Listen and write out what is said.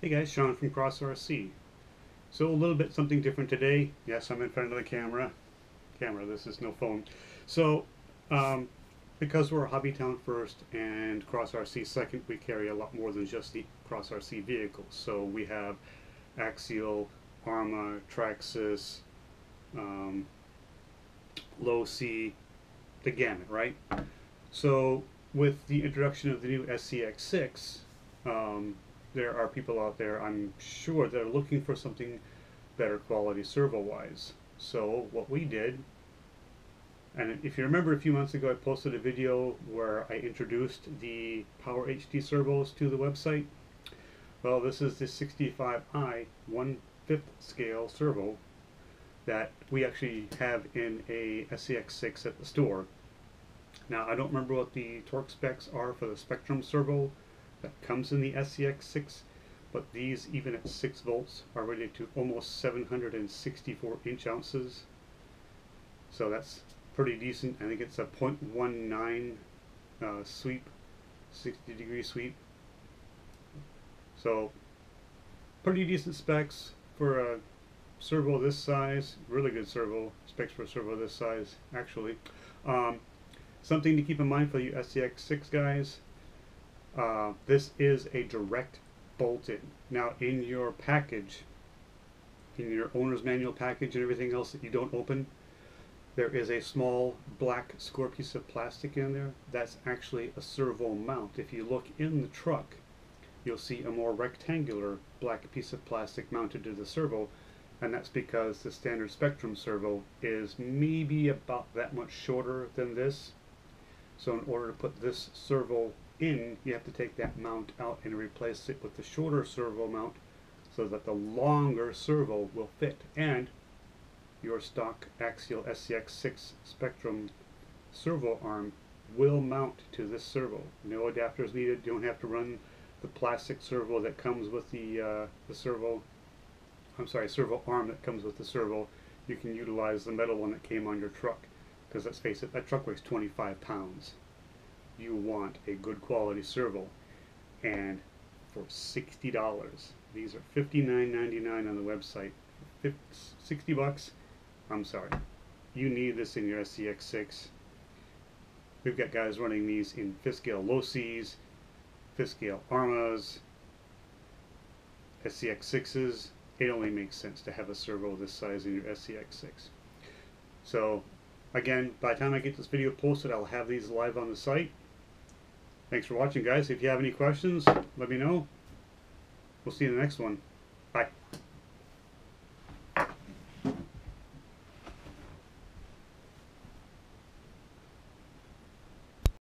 Hey guys, Sean from Cross RC. So a little bit something different today. Yes, I'm in front of the camera. Camera, this is no phone. So, um, because we're a HobbyTown first and Cross RC second, we carry a lot more than just the Cross RC vehicles. So we have Axial, Arrma, Traxxas, um, Losi, the gamut, right? So with the introduction of the new SCX6, um, there are people out there, I'm sure, that are looking for something better quality servo-wise. So what we did, and if you remember a few months ago I posted a video where I introduced the Power HD servos to the website. Well, this is the 65i 1 5th scale servo that we actually have in a SCX6 at the store. Now, I don't remember what the torque specs are for the Spektrum servo, that comes in the SCX6, but these, even at 6 volts, are rated to almost 764 inch ounces. So that's pretty decent. I think it's a 0.19 uh, sweep, 60 degree sweep. So pretty decent specs for a servo this size. Really good servo specs for a servo this size, actually. Um, something to keep in mind for you SCX6 guys uh, this is a direct bolt-in. Now in your package, in your owner's manual package and everything else that you don't open, there is a small black square piece of plastic in there. That's actually a servo mount. If you look in the truck, you'll see a more rectangular black piece of plastic mounted to the servo and that's because the standard Spektrum servo is maybe about that much shorter than this. So in order to put this servo in, you have to take that mount out and replace it with the shorter servo mount so that the longer servo will fit. And your stock axial SCX6 Spektrum servo arm will mount to this servo. No adapters needed. You don't have to run the plastic servo that comes with the uh, the servo. I'm sorry, servo arm that comes with the servo. You can utilize the metal one that came on your truck because let's face it, that truck weighs 25 pounds you want a good quality servo. And for $60 these are $59.99 on the website. 50, 60 bucks? I'm sorry. You need this in your SCX6 we've got guys running these in fifth scale Losi's fifth scale Arrmas SCX6s it only makes sense to have a servo this size in your SCX6 so again by the time I get this video posted I'll have these live on the site Thanks for watching, guys. If you have any questions, let me know. We'll see you in the next one. Bye.